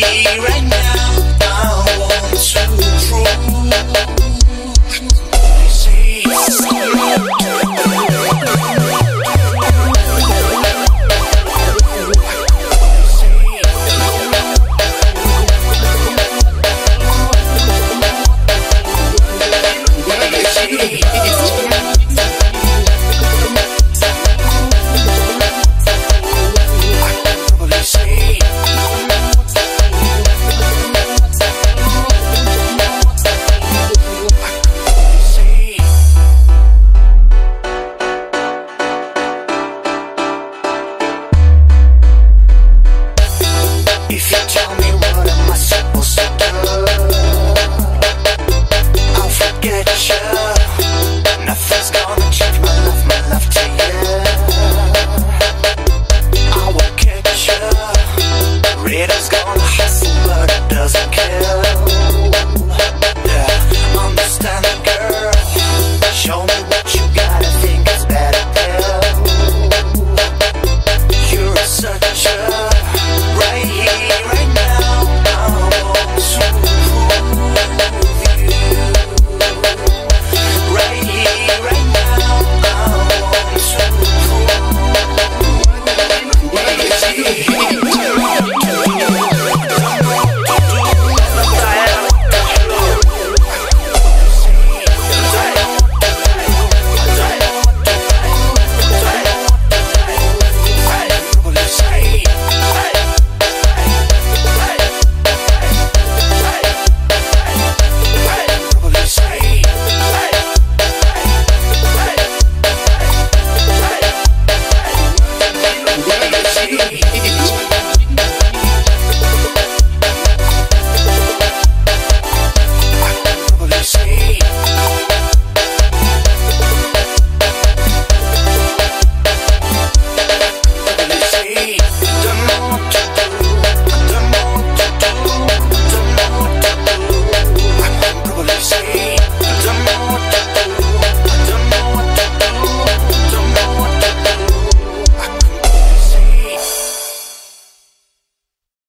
right now. got you.